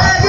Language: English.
है